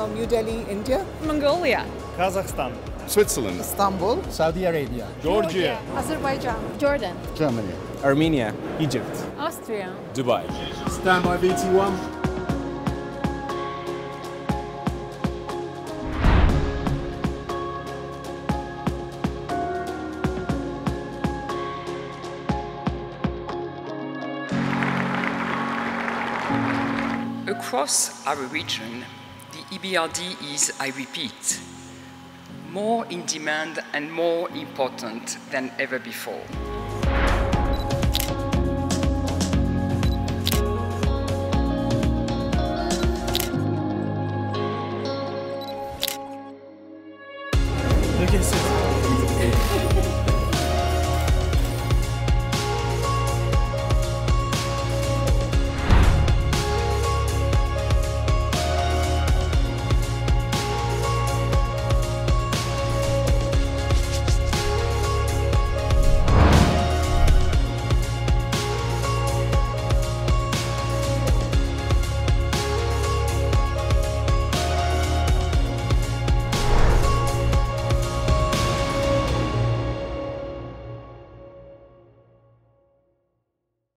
from New Delhi, India. Mongolia. Kazakhstan, Switzerland, Istanbul. Saudi Arabia, Georgia, Azerbaijan. Jordan. Germany, Armenia, Egypt, Austria. Dubai. Stand by VT1. Across our region, the EBRD is, I repeat, more in demand and more important than ever before. Look at it.